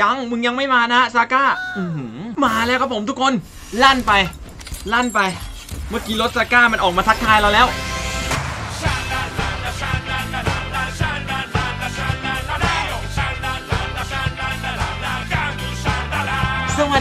ยังมึงยังไม่มานะซาก้าอื้อหือมาแล้วครับผมทุกคนลั่นไป ลั่นไป เมื่อกี้รถซาก้ามันออกมาทักทายเราแล้ว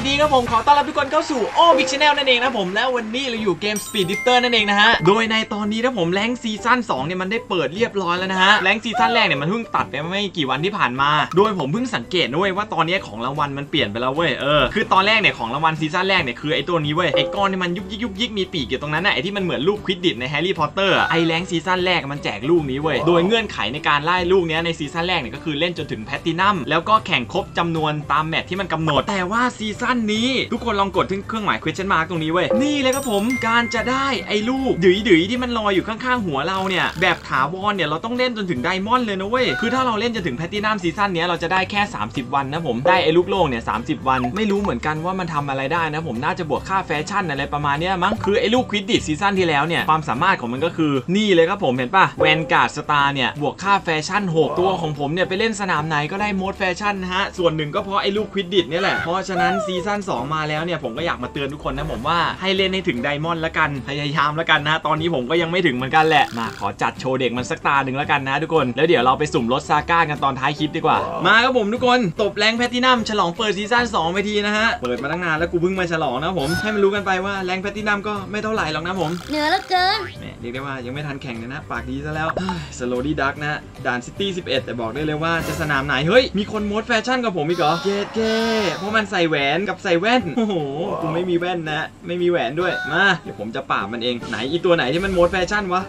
ดีครับผมขอต้อนรับทุกคนเข้าสู่โอบิ channel นั่นเองนะผมแล้ววันนี้เราอยู่เกม Speed Drifter นั่นเองนะฮะ โดยในตอนนี้นะผม rank ซีซั่น2เนี่ยมันได้เปิดเรียบร้อยแล้วนะฮะ rank ซีซั่นแรกเนี่ยมันเพิ่งตัดไปไม่กี่วันที่ผ่านมา โดยผมเพิ่งสังเกตนะเว้ยว่าตอนนี้ของรางวัลมันเปลี่ยนไปแล้วเว้ยเออคือตอนแรกเนี่ยของรางวัลซีซั่นแรกเนี่ยคือไอ้ตัวนี้เว้ยไอ้ก้อนที่มันยุกยิกยุกยิกมีปีกอยู่ตรงนั้นน่ะไอ้ที่มันเหมือนลูกควิดดิชในแฮร์รี่พอตเตอร์ไอ้ rank ซีซั่นแรกมันแจกลูกนี้เว้ยโดยเงื่อนไขในการได้ลูกเนี้ยในซีซั่นแรกเนี่ยก็คือเล่นจนถึงแพลตินัมแล้วก็แข่งครบจำนวนตามแมตช์ที่มันกำหนดแต่ว่าซีซั่นนี้ ทุกคนลองกดที่เครื่องหมาย question mark ตรงนี้เว้ย นี่เลยครับผมการจะได้ไอ้ลูกดื๋ยดื๋ยๆที่มันลอยอยู่ข้างๆหัวเราเนี่ย แบบถาวรเนี่ยเราต้องเล่นจนถึง diamond เลยนะเว้ย คือถ้าเราเล่นจนถึงแพลตินัมซีซั่นเนี้ยเราจะได้แค่ 30 วันนะผม ได้ไอ้ลูกโลกเนี่ย30วัน ไม่รู้เหมือนกันว่ามันทำอะไรได้นะผมน่าจะบวกค่าแฟชั่นอะไรประมาณเนี้ยมั้งคือไอ้ลูกควิดดิชซีซั่นที่แล้วเนี่ยความสามารถของมันก็คือนี่เลยครับผมเห็นปะ Vanguard Star เนี่ยบวกค่าแฟชั่น 6 ตัวของผมเนี่ยไปเล่นสนามไหนก็ได้โหมดแฟชั่นนะฮะส่วนหนึ่งก็เพราะไอ้ลูกควิดดิชเนี่ยแหละเพราะฉะนั้นซีซั่น2 มาแล้วเนี่ยผมก็อยากมาเตือนทุกคนนะผมว่าให้เล่นให้ถึง diamond ละกันพยายามละกันนะตอนนี้ผมก็ยังไม่ถึงเหมือนกันแหละมาขอจัดโชว์เด็กมันสักตาหนึ่งละกันนะทุกคนแล้วเดี๋ยวเราไปสุ่มรถซาก้ากันตอนท้ายคลิปดีกว่า มาครับผมทุกคนตบ rank platinum ฉลองเปิดซีซั่น2ไปทีนะฮะเปิดมาตั้งนานแล้วกูเพิ่งมาฉลองนะผมให้มันรู้กันไปว่า rank platinum ก็ไม่เท่าไหร่หรอกนะผมเหนือเหลือเกินแหม เรียกได้ว่ายังไม่ทันแข่งเลยนะ ปากดีซะแล้วสโลดี้ดักนะด่าน City 11 แต่บอกได้เลยว่าจะสนามไหน เฮ้ย มีคนโหมดแฟชั่นกับผมอีกเหรอเจ็ดเก้เพราะมันใส่แหวนกับใส่แว่น โอ้โหกูไม่มีแว่นนะ ไม่มีแหวนด้วย มา เดี๋ยวผมจะปราบมันเองไหนอีตัวไหนที่มันโหมดแฟชั่นวะ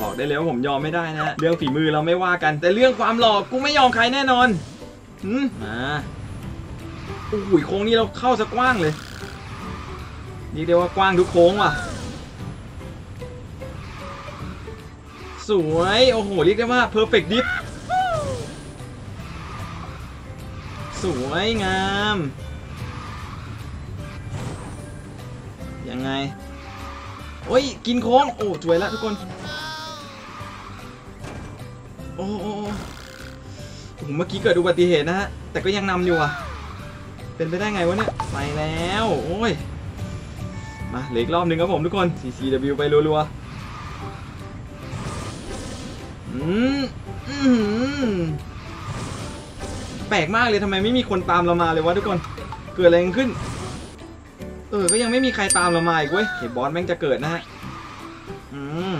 บอกได้เลยว่าผมยอมไม่ได้นะเรื่องฝีมือเราไม่ว่ากัน แต่เรื่องความหลอกกูไม่ยอมใครแน่นอนหืมมาโอ้โหโค้งนี้เราเข้าสะกว้างเลยนี่เรียกว่ากว้างทุกโค้งว่ะ สวย โอ้โห เรียกได้ว่า perfect dip สวยงาม ยังไง โอ้ย กินโค้งโอ้สวยแล้วทุกคน โอ้โอ้โอ้โอ้โหเมื่อกี้เกิดอุบัติเหตุนะฮะ แต่ก็ยังนำอยู่อะ เป็นไปได้ไงวะเนี่ย ไปแล้ว โอ้ย มาเหลืออีกรอบหนึ่งครับผมทุกคน CCW ไปรัวๆ แปลกมากเลยทำไมไม่มีคนตามเรามาเลยวะทุกคน เกิดอะไรขึ้น เออ ก็ยังไม่มีใครตามเรามาอีกเว้ยเห็นบอสแม่งจะเกิดนะฮะ อืม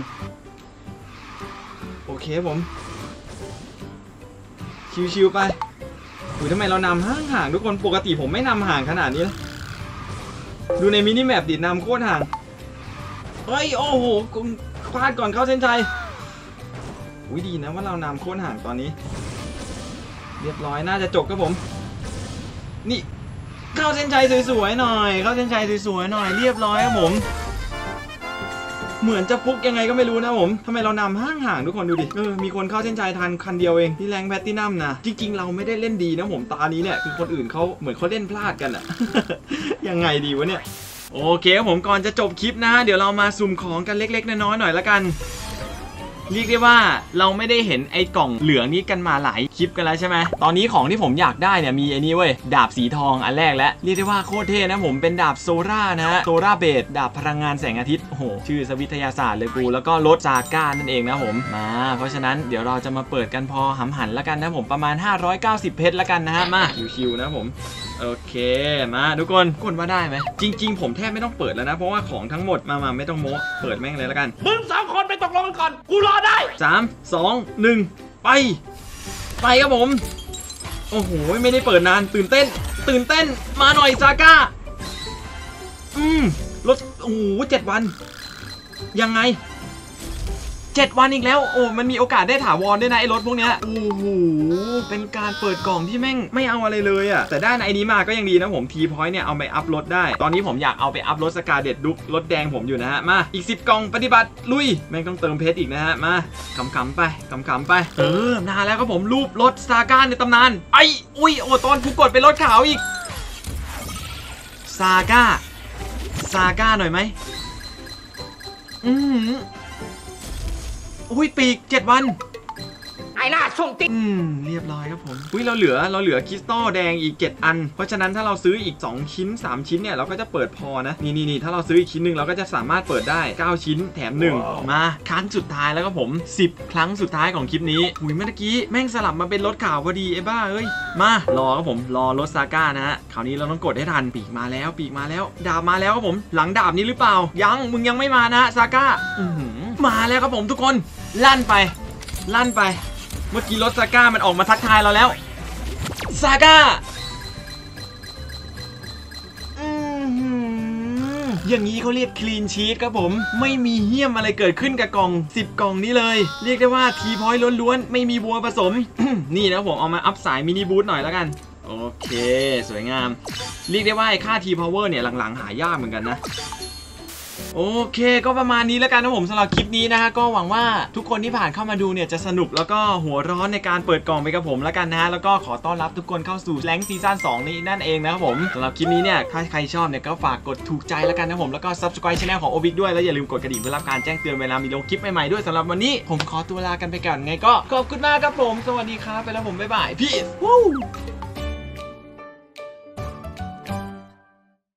โอเคผม ชิวๆไปอุ้ยทำไมเรานำห่างๆทุกคน ปกติผมไม่นำห่างขนาดนี้นะดูในมินิแมปดินำโคตรห่าง เฮ้ย โอ้โหพลาดก่อนเข้าเส้นชัย อุ้ยดีนะว่าเรานำโค้นห่างตอนนี้ เรียบร้อยน่าจะจบครับผม นี่เข้าเส้นชัยสวยๆหน่อย เข้าเส้นชัยสวยๆหน่อยเรียบร้อยครับผม เหมือนจะฟุกยังไงก็ไม่รู้นะผมทำไมเรานำห่างทุกคนดูดิเออมีคนเข้าเส้นชัยทันคันเดียวเองที่แรงแพตตินัมนะจริงๆเราไม่ได้เล่นดีนะผมตานี้เนี่ยคือคนอื่นเขาเหมือนเขาเล่นพลาดกันอะยังไงดีวะเนี่ยโอเคครับผมก่อนจะจบคลิปนะฮะเดี๋ยวเรามาสุ่มของกันเล็ก ๆ น้อยๆหน่อยละกัน เรียกได้ว่าเราไม่ได้เห็นไอ้กล่องเหลืองนี้กันมาหลายคลิปกันแล้วใช่ไหมตอนนี้ของที่ผมอยากได้เนี่ยมีไอ้นี่เว้ยดาบสีทองอันแรกแล้วเรียกได้ว่าโคตรเท่นะผมเป็นดาบโซล่านะฮะโซล่าเบสดาบพลังงานแสงอาทิตย์โอ้โหชื่อสวิทยาศาสตร์เลยกูแล้วก็รถซาก้านั่นเองนะผมมาเพราะฉะนั้นเดี๋ยวเราจะมาเปิดกันพอหำหันและกันนะผมประมาณ 590 เพชรและกันนะฮะมาชิวๆนะผมโอเคมาทุกคนกดว่าได้ไหมจริง ๆ ผมแทบไม่ต้องเปิดแล้วนะ เพราะว่าของทั้งหมดมามาไม่ต้องโม้เปิดแม่งเลยละกันมึงสองคนไปตกลงกันก่อน กูรอได้สามสองหนึ่งไป ไปครับผม โอ้โห ไม่ได้เปิดนานตื่นเต้น ตื่นเต้นมาหน่อยซาก้า อืมรถโอ้โหเจ็ดวัน ยังไง เจ็ดวันอีกแล้ว โอ้ มันมีโอกาสได้ถาวรด้วยนะไอ้รถพวกเนี้ย โอ้โห เป็นการเปิดกล่องที่แม่งไม่เอาอะไรเลยอะแต่ได้ในไอ้นี้มาก็ยังดีนะผมทีพอยต์เนี่ยเอาไปอัพรถได้ ตอนนี้ผมอยากเอาไปอัพรถสกาเด็ดดุกรถแดงผมอยู่นะฮะ มา อีก 10 กล่องปฏิบัติ ลุย แม่งต้องเติมเพชรอีกนะฮะ มาขำๆไปขำๆไป เออนานแล้วครับผมรูปรถซาก้าในตำนาน ไอ้อุ้ย โอ้ ตอนกูกดเป็นรถขาวอีกซาก้าซาก้าหน่อยไหมอือหื ออุ้ยปีกเจ็ดวัน ไอ้หน้าส่งติ๊กอืมเรียบร้อยครับผมอุ้ยเราเหลือเราเหลือคริสตัลแดงอีก 7 อัน เพราะฉะนั้นถ้าเราซื้ออีก 2 ชิ้น 3 ชิ้นเนี่ยเราก็จะเปิดพอนะนี่นี่นี่ถ้าเราซื้ออีกชิ้นหนึ่งเราก็จะสามารถเปิดได้ 9 ชิ้นแถม 1 มาครั้งสุดท้ายแล้วครับผม 10 ครั้งสุดท้ายของคลิปนี้หุยเมื่อกี้แม่งสลับมาเป็นรถข่าวพอดีไอ้บ้าเอ้ยมารอครับผมรอรถซาก้านะฮะคราวนี้เราต้องกดให้ทันปีกมาแล้วปีกมาแล้วดาบมาแล้วครับผม หลังดาบนี้หรือเปล่า ยังมึงยังไม่มานะซาก้าอื้อหือมาแล้วครับผมทุกคน ลั่นไป ลั่นไป เมื่อกี้รถซาก้ามันออกมาทักทายเราแล้วซาก้าอย่างนี้เขาเรียก clean sheet ครับผม ไม่มีเหี้ยอะไรเกิดขึ้นกับกล่อง 10 กล่องนี้เลย เรียกได้ว่า T point ล้วนๆ ไม่มีบัวผสม นี่นะผมเอามาอัพสาย mini boost หน่อยแล้วกัน โอเค สวยงาม เรียกได้ว่าค่า T power เนี่ยหลังๆ หายากเหมือนกันนะ โอเค ก็ประมาณนี้แล้วกันนะผมสำหรับคลิปนี้นะฮะก็หวังว่าทุกคนที่ผ่านเข้ามาดูเนี่ยจะสนุกแล้วก็หัวร้อนในการเปิดกล่องไปกับผมแล้วกันนะฮะแล้วก็ขอต้อนรับทุกคนเข้าสู่ rank ซีซั่น2นี้นั่นเองนะครับผมสำหรับคลิปนี้เนี่ยถ้าใครชอบเนี่ยก็ฝากกดถูกใจแล้วกันนะผมแล้วก็ subscribe channel ของ o b i ด้วยแล้วอย่าลืมกดกระดิ่งเพื่อรับการแจ้งเตือนเวลามีลงคลิปใหม่ๆด้วยสำหรับวันนี้ผมขอตัวลากันไปก่อนไงก็ขอบคุณมากครับผม สวัสดีครับไปแล้วผมบ๊ายบายพี่